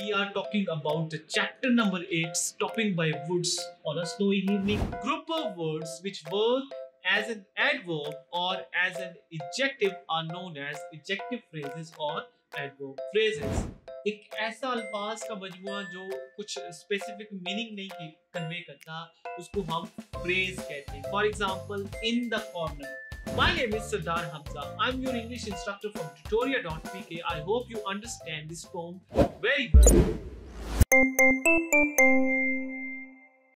We are talking about the chapter number 8 stopping by woods on a snowy evening. Group of words which work as an adverb or as an adjective are known as adjective phrases or adverb phrases. एक ऐसा अल्फाज का मजमुआ जो कुछ specific meaning नहीं convey करता उसको हम फ्रेज कहते हैं for example in the corner My name is Sardar Hamza. I'm your English instructor from tutoria.pk. I hope you understand this poem very well.